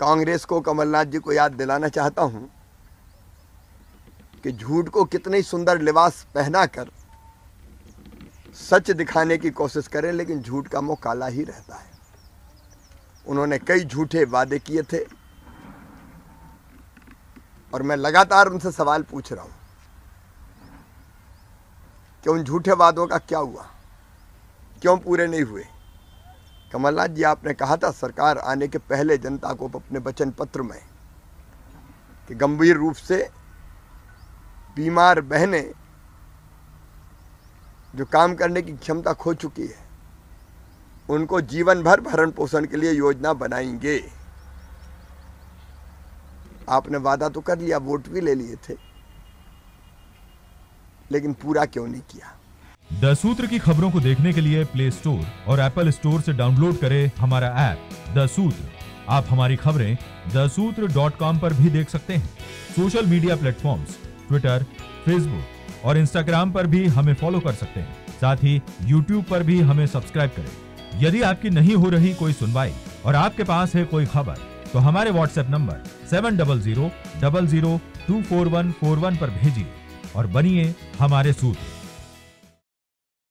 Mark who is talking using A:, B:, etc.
A: कांग्रेस को कमलनाथ जी को याद दिलाना चाहता हूँ कि झूठ को कितने सुंदर लिबास पहनाकर सच दिखाने की कोशिश करें, लेकिन झूठ का मुँह काला ही रहता है। उन्होंने कई झूठे वादे किए थे और मैं लगातार उनसे सवाल पूछ रहा हूँ कि उन झूठे वादों का क्या हुआ? क्यों पूरे नहीं हुए? कमलनाथ जी, आपने कहा था सरकार आने के पहले जनता को अपने वचन पत्र में कि गंभीर रूप से बीमार बहनें जो काम करने की क्षमता खो चुकी है, उनको जीवन भर भरण पोषण के लिए योजना बनाएँगे। आपने वादा तो कर लिया, वोट भी ले लिए थे, लेकिन पूरा क्यों नहीं किया?
B: द सूत्र की खबरों को देखने के लिए प्ले स्टोर और एप्पल स्टोर से डाउनलोड करें हमारा ऐप द सूत्र आप हमारी खबरें द सूत्र डॉट कॉम पर भी देख सकते हैं। Social media platforms Twitter Facebook और इंस्टाग्राम पर भी हमें फॉलो कर सकते हैं। साथ ही यूट्यूब पर भी हमें सब्सक्राइब करें। यदि आपकी नहीं हो रही कोई सुनवाई और आपके पास है कोई खबर तो हमारे WhatsApp number seven double zero double zero two four one four one पर भेजिए और बनिए हमारे सूत्र।